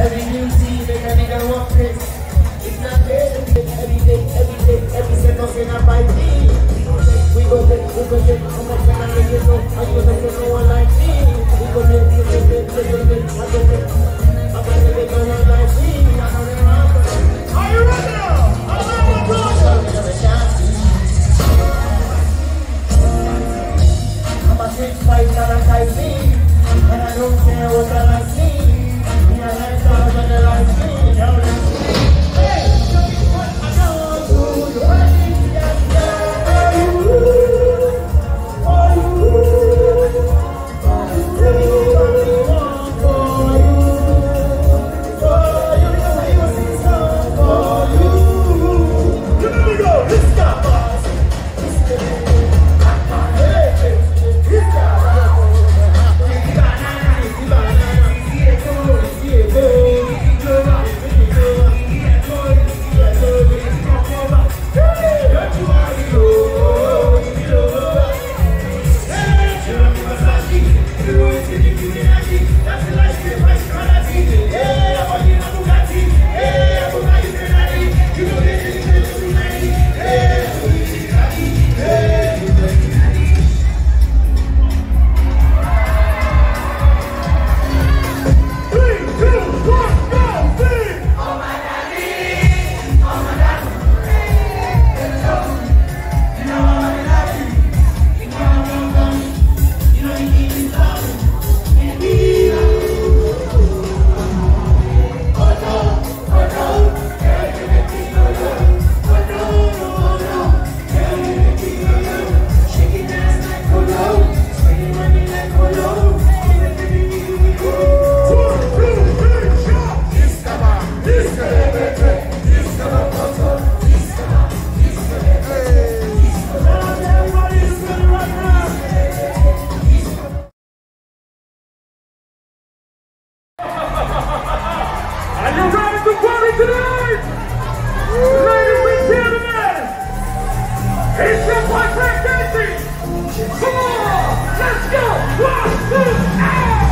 Every new team, make a one pick. It's not there talking about me. We go get, we go get, how much can I let you know? Are you gonna know I like me? We go get, we go get, we go get, I go get. Are you ready to party tonight? Ladies and gentlemen, it's your boy Black Daisy. Come on, let's go. One, two, out.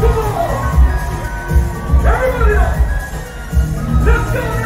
Come on. Everybody up. Let's go.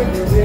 Yeah.